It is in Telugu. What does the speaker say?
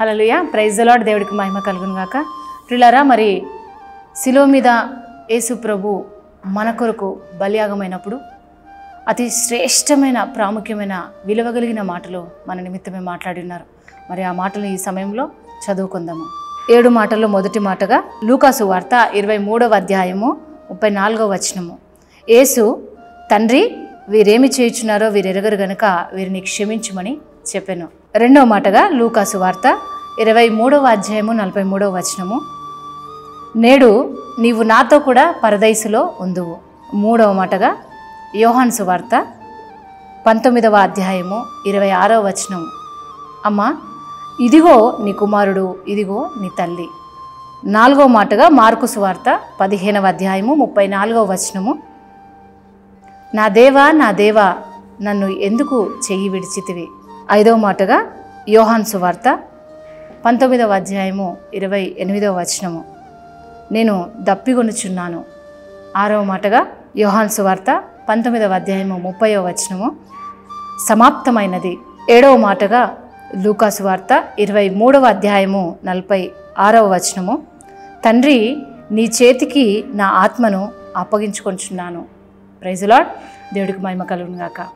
హలలుయ ప్రైజ్ అలాడ్ దేవుడికి మహిమ కలుగును గాక. ప్రిలారా మరి శిలో మీద యేసు ప్రభు మన కొరకు బలియాగమైనప్పుడు అతి శ్రేష్టమైన ప్రాముఖ్యమైన విలువగలిగిన మాటలు మన నిమిత్తమే మాట్లాడి ఉన్నారు మరి ఆ మాటలు ఈ సమయంలో చదువుకుందాము. ఏడు మాటల్లో మొదటి మాటగా లూకాసు వార్త ఇరవై మూడవ అధ్యాయము ముప్పై నాలుగవ వచనము. యేసు తండ్రి వీరేమి చేయుచున్నారో వీరెరగరు గనుక వీరిని క్షమించమని చెప్పాను. రెండవ మాటగా లూకాసు వార్త ఇరవై మూడవ అధ్యాయము నలభై మూడవ వచనము. నేడు నీవు నాతో కూడా పరదైసులో ఉందువు. మూడవ మాటగా యోహాన్ సువార్త పంతొమ్మిదవ అధ్యాయము ఇరవై ఆరవ వచనము. అమ్మా ఇదిగో నీ కుమారుడు ఇదిగో నీ తల్లి. నాలుగవ మాటగా మార్కు సువార్త పదిహేనవ అధ్యాయము ముప్పై నాలుగవ వచనము. నా దేవా నా దేవా నన్ను ఎందుకు చెయ్యి విడిచితివి? ఐదవ మాటగా యోహాన్ సువార్త పంతొమ్మిదవ అధ్యాయము ఇరవై ఎనిమిదవ వచనము. నేను దప్పిగొనుచున్నాను. ఆరవ మాటగా యోహాన్ సువార్త పంతొమ్మిదవ అధ్యాయము ముప్పైవ వచనము సమాప్తమైనది. ఏడవ మాటగా లూకాసు వార్త ఇరవై మూడవ అధ్యాయము నలభై ఆరవ వచనము. తండ్రి నీ చేతికి నా ఆత్మను అప్పగించుకొంచున్నాను ప్రైజులాడ్ దేవుడికి మహిమ కలుగునుగాక.